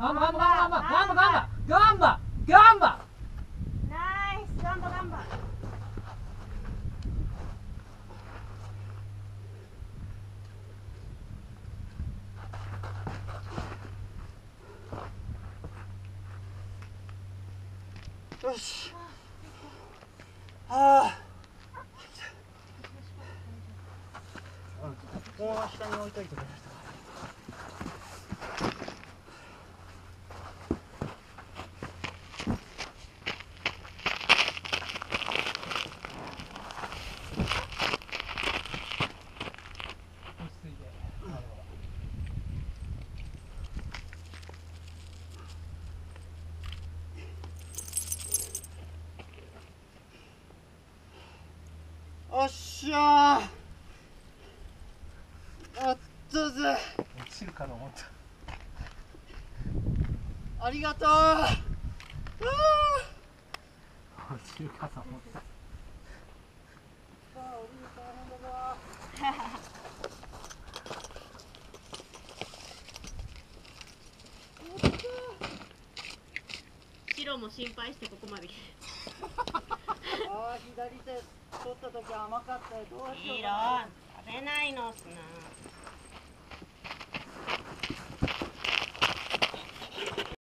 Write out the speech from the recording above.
ガンバガンバガンバガンバガンバ。ガンバガンバナイスガンバガンバよし。はあこのまま下に置いといてくれる落ち着いておっしゃー。やったぜ。落ちるかと思った。ありがとう。あ落ちるかと思 った白も心配してここまで来て あー左手取った時甘かったよ。どうしよういいろ。食べないのすな